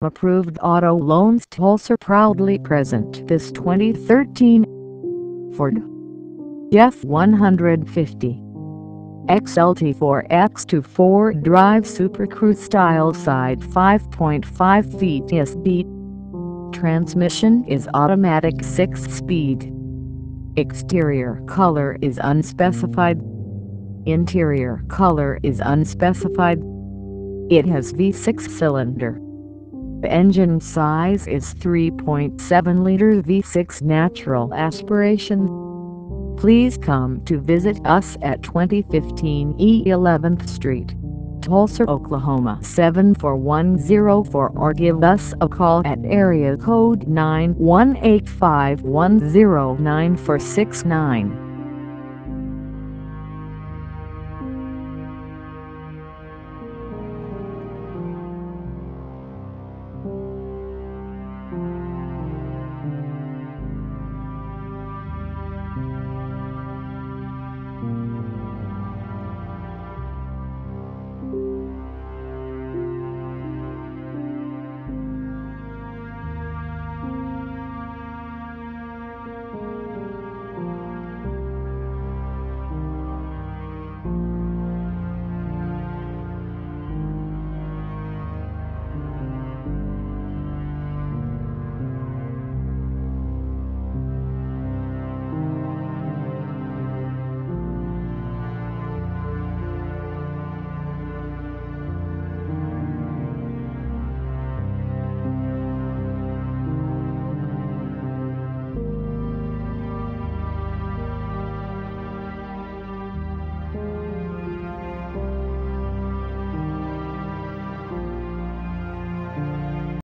Approved Auto Loans Tulsa proudly present this 2013 Ford F-150 XLT4X 4 Drive SuperCrew Style Side 5.5 feet SB Transmission is automatic 6-speed Exterior color is unspecified. Interior color is unspecified. It has V6 cylinder Engine size is 3.7-liter V6 natural aspiration. Please come to visit us at 2015 E 11th Street, Tulsa, Oklahoma 74104 or give us a call at area code 91851099469.